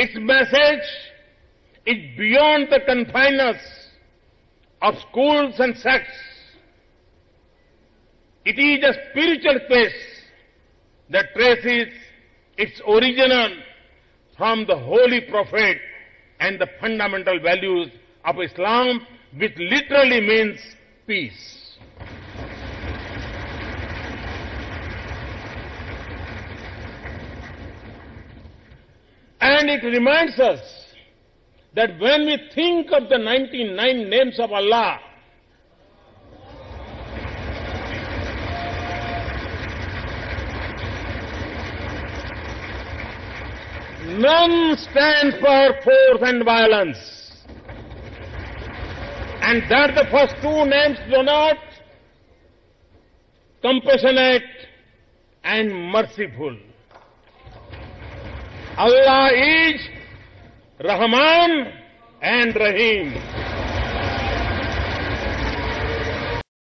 Its message is beyond the confines of schools and sects. It is a spiritual quest that traces its origin from the holy prophet and the fundamental values of Islam, which literally means peace. And it reminds us that when we think of the 99 names of Allah, none stand for force and violence. And that the first two names do not compassionate and merciful. Allah is Rahman and Rahim.